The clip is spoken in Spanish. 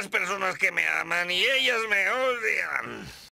las personas que me aman y ellas me odian.